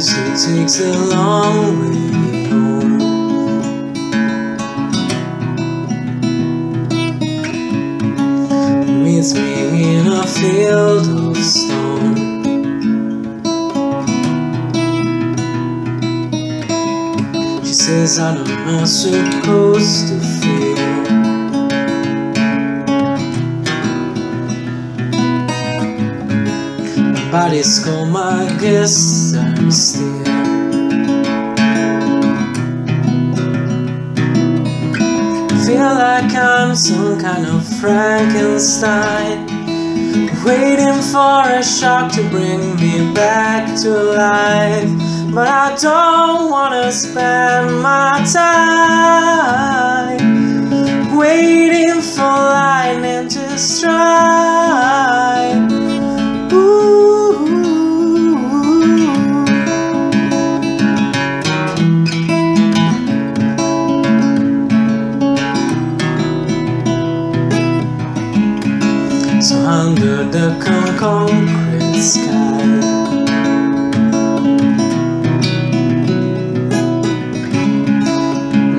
Lucy takes a long way home. Meets me in a field of stone. She says I don't know supposed to feel. My body's cold, my guests are still. Feel like I'm some kind of Frankenstein, waiting for a shock to bring me back to life. But I don't wanna spend my time under the concrete sky.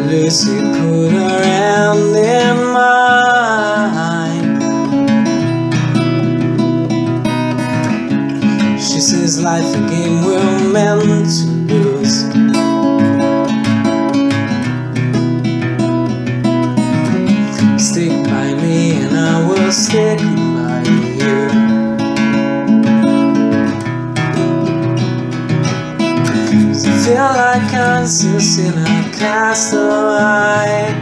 Lucy put her hand in mine. She says life a game we're meant to lose. Stick by me and I will stick Feel like I'm just in a castaway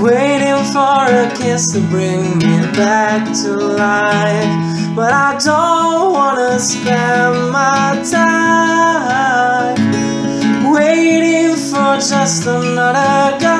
Waiting for a kiss to bring me back to life. But I don't wanna spend my time Waiting for just another